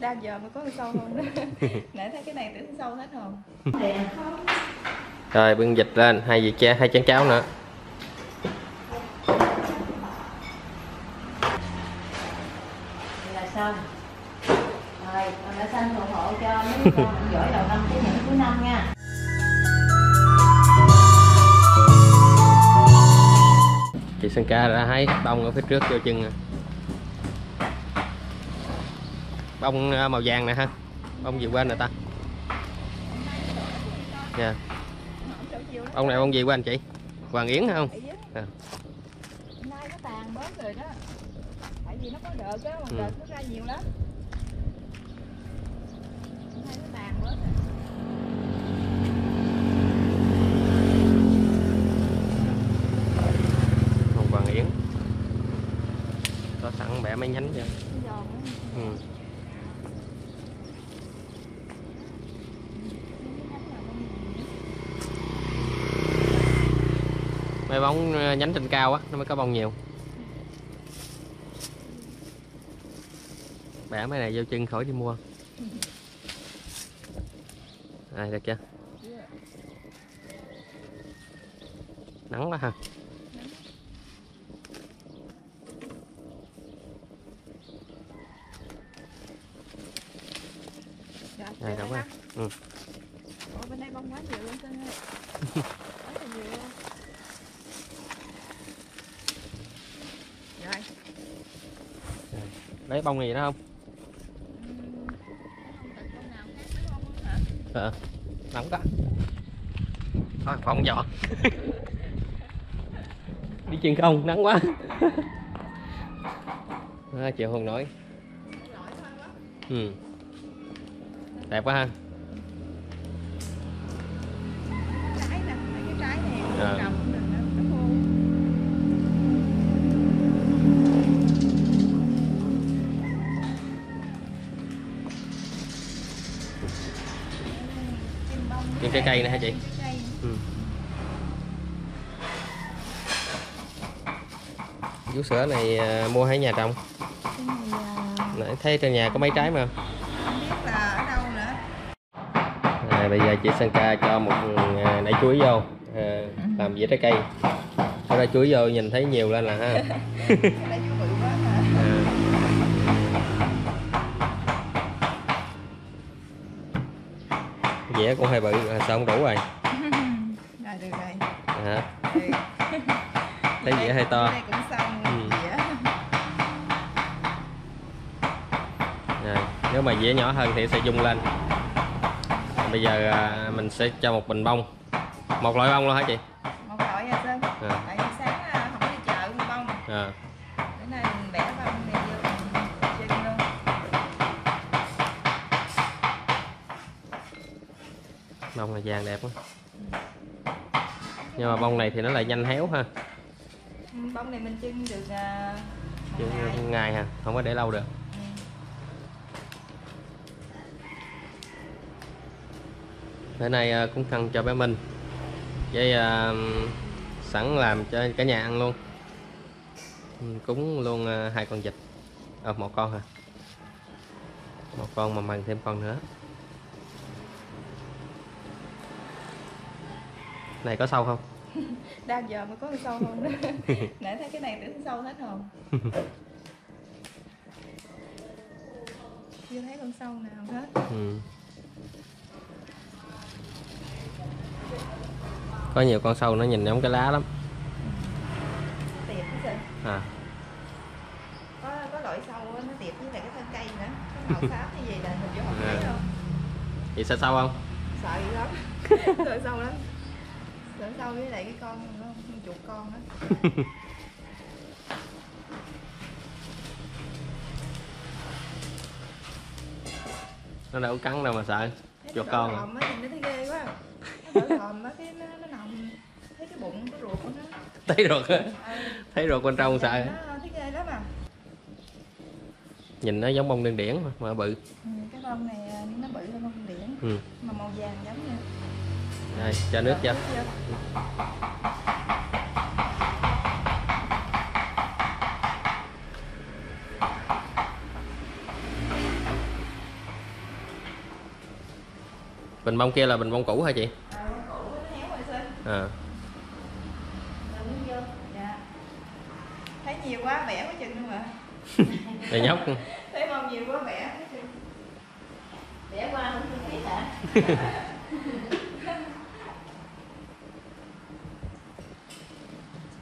đa giờ mới có con sâu không đó nãy thấy cái này tưởng sâu hết không rồi bưng dịch lên. Hai vị cha hai chén cháo nữa. Xong rồi con đã xanh ủng hộ cho mấy con giỏi đầu năm tới những cuối năm nha. Chị Sơn Ca đã hái bông ở phía trước vô chân nè bông ờ, màu vàng nè ha. Bông gì quên rồi ta? Dạ. Bông này bông gì quên chị? Hoàng Yến không? À. nay nó tàn bớt rồi đó. Tại vì nó có đợt á mà Ừ. đợt nó ra nhiều lắm nay nó tàn bớt rồi bông Hoàng Yến có sẵn bẻ mấy nhánh cho Cái giòn á. ừ. mấy bóng ờ, nhánh trên cao á nó mới có bông nhiều. Bẻ mấy này vô chân khỏi đi mua. À được chưa nắng quá ha. Dạ, này đâu rồi ừ. Ủa, bên đây bông quá nhiều luôn Sơn ơi Quá là nhiều luôn rồi lấy bông này gì đó không Ừm, không tận bông nào mấy bông luôn hả? Ờ. Nắng quá. Thôi phòng dọn đi chân không? Nắng quá. À, chịu không nổi. Ừ. đẹp quá ha trái cây nè hả chị? ừ. vú sữa này à, mua hay nhà trồng Cái này nãy thấy trên nhà có mấy trái mà không biết là ở đâu nữa à, bây giờ chị Sơn Ca cho một à, nải chuối vô à, làm dĩa trái cây sau đó chuối vô nhìn thấy nhiều lên là ha Cái này vô bự quá hả à. Dĩa cũng hơi bự à, sao không đủ rồi? Rồi được rồi. À, Ừ. thấy dĩa hơi to. Cũng xong Ừ. dĩa. Rồi. nếu mà dĩa nhỏ hơn thì sẽ dung lên. Bây giờ à, mình sẽ cho một bình bông. Một loại bông luôn hả chị một loại à sơn À. tại vì sáng à, không có đi chợ mua bông à. bữa nay mình bẻ bông này vô mình chân luôn bông này vàng đẹp quá nhưng mà bông này thì nó lại nhanh héo ha. Ừ, bông này mình trưng được à, một chứ ngày. ngày ha không có để lâu được. Ừ. bữa nay à, cũng cần cho bé Minh với à, sẵn làm cho cả nhà ăn luôn. Ừ, cúng luôn à, hai con vịt. À, một con hả? Một con mà mần thêm con nữa này có sâu không? Đa giờ mới có con sâu không đó nãy thấy cái này tưởng sâu hết không chưa thấy con sâu nào hết. Ừ. có nhiều con sâu nó nhìn giống cái lá lắm. Tiệp cái gì à. Có có loại sâu nó tiệp với lại cái thân cây nữa cái màu xám như vậy là mình vô không thấy À. đâu chị sợ sâu không? Sợ dữ lắm. Sợ sâu lắm sợ sâu với lại cái con nó con chuột con á. Nó đâu có cắn đâu mà sợ Chuột con à? nó thấy ghê quá. Nó đỏ hòm á cái nó, nó nằm thấy cái bụng cái ruột của nó. Thấy ruột á. Thấy ruột bên trong sợ. Nó thấy ghê lắm à. Nhìn nó giống bông đen điển mà, mà bự. Ừ, cái bông này à, nó bự hơn bông điển ừ. mà màu vàng giống như đây cho nước cho. Bình bông kia là bình bông cũ hả chị? À. à. Dạ. thấy nhiều quá bẻ quá chừng luôn mà. Để nhóc. Thấy bông nhiều quá bẻ quá chừng. Bẻ qua không biết hả?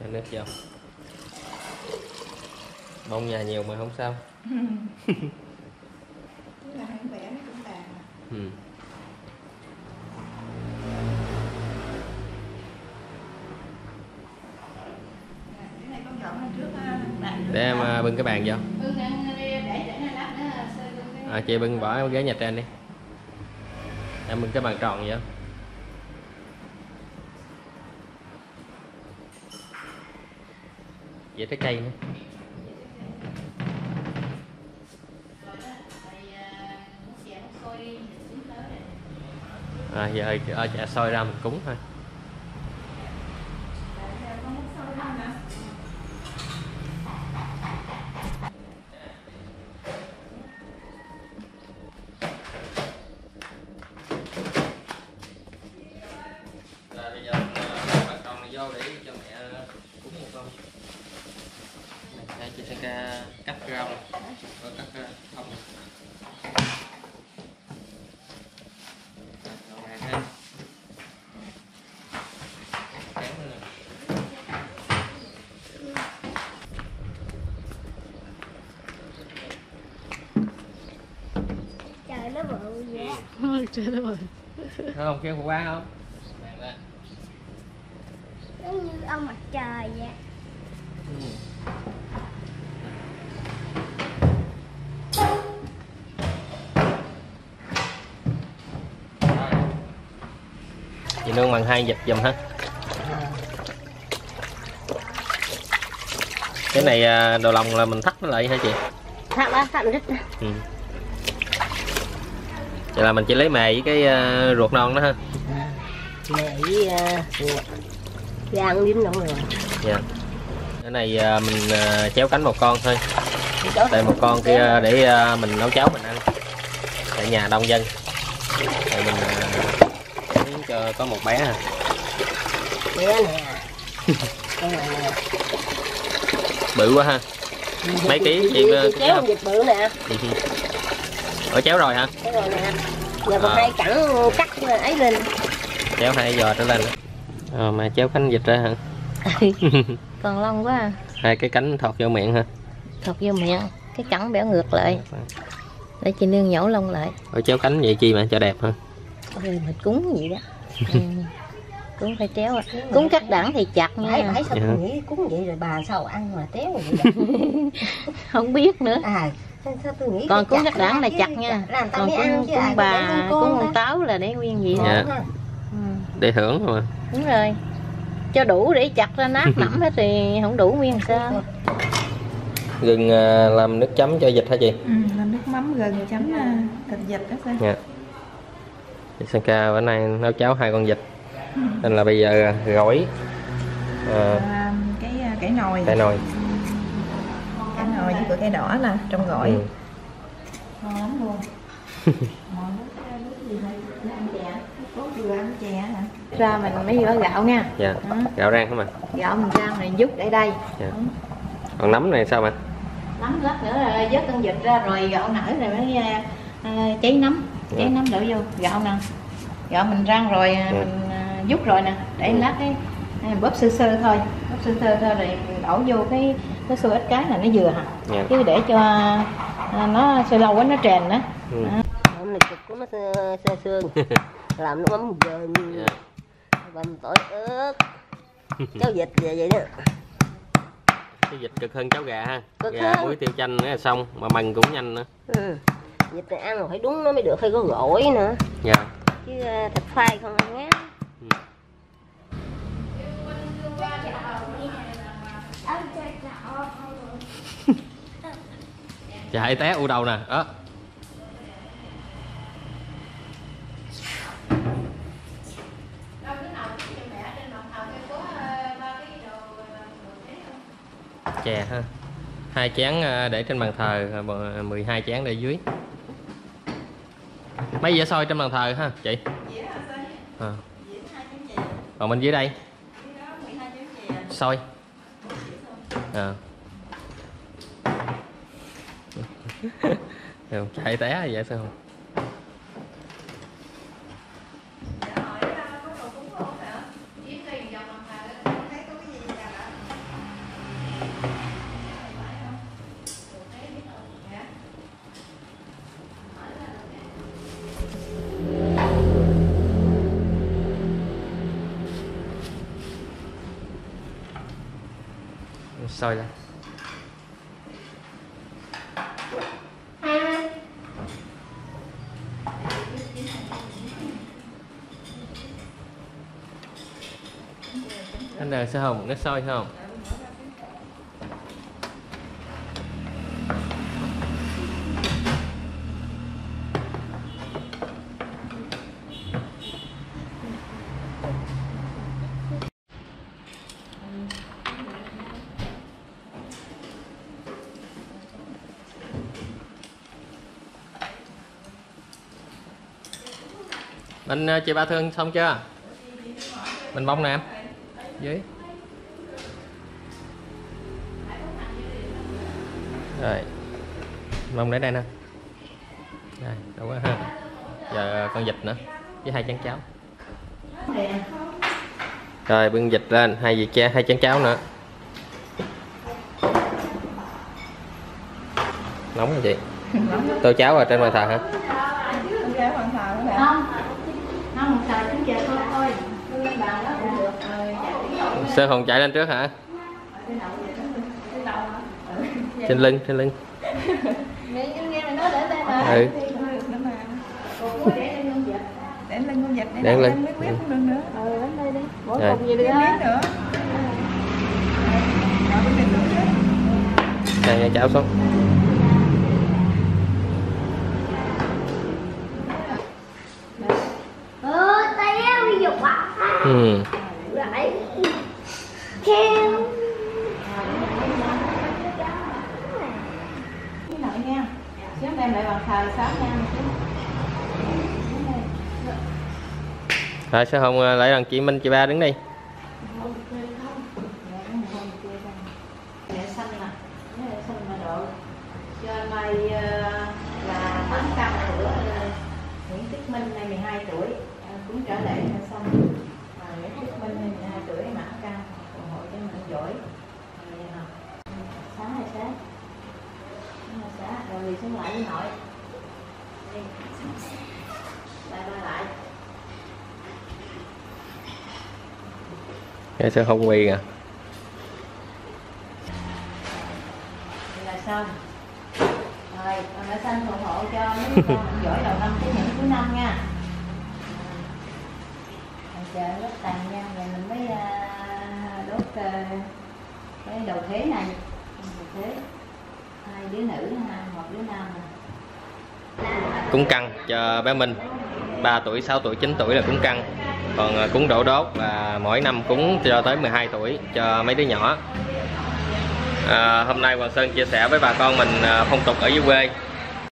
cho nước vô. Bông nhà nhiều mà không sao. Chứ là không bẻ nó cũng tàn mà ừ. Để em à, bưng cái bàn vô. Để để à, chị bưng bỏ ghế nhà trên đi. Em bưng cái bàn tròn vô vậy trái cây nữa. Rồi, à, giờ ở chả sôi ra mình cúng thôi. Ca cắt rau này. Có cắt uh, không. Ha. Kéo nữa nè. trời nó bự vậy Thấy không kéo khổ quá không? Giống như ông mặt trời vậy Ừ. Chị nương bằng hai dịch dùm ha. Cái này à, đồ lòng là mình thắt nó lại hả chị? Thắt đó thắt rít ừ. vậy là mình chỉ lấy mè với cái à, ruột non đó ha. Mẹ với uh, dính động rồi. Dạ. Cái này mình chéo cánh một con thôi. Đây một con kia để mình nấu cháo mình ăn. Tại nhà đông dân. Mình cho có một bé à bé nè. Bự quá ha. Mấy ký chị, ờ, chéo con vịt bự nè. Ừ. ở chéo rồi hả? Cái rồi nè. Giờ còn À. hai cẳng cắt ấy lên. Chéo hai giờ trở lên. Ờ, mà chéo cánh vịt ra hả? Còn lông quá à. hai cái cánh thọt vô miệng hả? Thọc vô miệng cái cẳng bẻo ngược lại. Để chị nương nhổ lông lại. Ở chéo cánh vậy chi mà cho đẹp hả? Ôi, mình cúng vậy đó ừ. cúng phải chéo à. cúng cắt đẳng thì chặt nha. phải sao Dạ. tôi nghĩ cúng vậy rồi bà sao ăn mà téo vậy vậy? không biết nữa. À, sao, sao tôi nghĩ còn cúng cắt đẳng ra là chặt nha. còn cúng, cúng để bà cúng con táo là để nguyên vậy Dạ. Ừ. để thưởng mà. Đúng rồi. Cho đủ để chặt ra nát nẫm hết thì không đủ nguyên sao. Gừng à, làm nước chấm cho vịt hả chị? Ừ, làm nước mắm gừng chấm à, thịt vịt đó xem dạ. chị Sanka bữa nay nấu cháo hai con vịt. Nên là bây giờ à, gỏi à, à, cái à, cái nồi. cái nồi. Cái nồi với cái đỏ nè trong gỏi. Ừ. ngon lắm luôn. Ra mình mới vỏ gạo nha. Dạ. Đó. gạo rang hả mà? Gạo mình rang này giúp để đây. Dạ. còn nấm này sao mà nấm lát nữa là vớt con vịt ra rồi gạo nở rồi mới à, à, cháy nấm Dạ. nấm đổ vô gạo nè gạo mình rang rồi à, Dạ. mình à, vút rồi nè để lát cái à, bóp sơ sơ thôi bóp sơ sơ thôi rồi đổ vô cái cái xôi ít cái là nó vừa hả dạ. chứ để cho à, nó sôi lâu quá nó tràn đó Ừ. Hôm nay cực của nó sơ, sơ xương làm nó mắm gừng dạ. băm tỏi ớt cháo vịt về vậy đó cái vịt cực hơn cháo gà ha Cực gà hơn. muối tiêu chanh nữa là xong mà mần cũng nhanh nữa ừ. Vịt này ăn phải đúng nó mới được phải có gỏi nữa. Dạ. Chứ à, thịt phai không ăn ngán chạy té u đầu nè đó. Chè ha. Hai chén à, để trên bàn thờ à, bờ- 12 chén để dưới mấy dĩa soi trong bàn thờ ha chị? À. còn bên dưới đây? Soi à. Chạy té vậy sao không soi ra. Anh nào sẽ hồng nó soi không? Mình ờ, chị ba thương xong chưa? Mình bông nè em. Dưới. Rồi. Bông để đây nè. Đây, đâu quá ha. Giờ con vịt nữa với hai chén cháo. Rồi bưng vịt lên, hai vị cha, hai chén cháo nữa. Nóng hả chị? Tô cháo ở trên bàn thờ hả? Con gái hoàn thảo đó hả? không không một xào trứng chè thôi thôi đưa lên bàn đó cũng được rồi dạ Sơ hồn chạy lên trước hả? Trên lưng, trên lưng. để Ừ. Để lên luôn vịt. Để lên con vịt để lên. miếng miếng nữa. ừ đến đây đi bỏ cùng gì đi ha nữa. Rồi bên cháo xuống. Tay em bị. Ừ. Kêu. cái nha xíu đem lại bàn thờ sáng nha Rồi sơ hồn ờ, lại đằng chị Minh chị ba đứng đi. mẹ xanh nè mẹ xanh mà độ cho anh mai ờ, là tám trăm của ờ, Nguyễn Tuyết Minh nay 12 tuổi Ờ, cũng trở lại mẹ xanh mà Nguyễn Tuyết Minh nay 12 tuổi mã cao ủng hộ cho mình giỏi Rồi, ờ, sáng hay sáng Sáng hay sáng rồi đi xuống lại với nội. Đi. Lại ba lại Cái sơ hồn quỳ à. Là xong. Rồi con đã xanh ủng hộ cho mấy con giỏi đầu năm tới những cuối năm nha. Rồi chờ lớp tàn nha rồi mình mới à, đốt à, cái đầu thế này. Đầu thế hai đứa nữ một đứa nam Cúng căng cho bé Minh. 3 tuổi, 6 tuổi, 9 tuổi là cúng căng. Còn à, cúng đổ đốt và mỗi năm cúng cho tới 12 tuổi cho mấy đứa nhỏ. À, hôm nay Hoàng Sơn chia sẻ với bà con mình à, phong tục ở dưới quê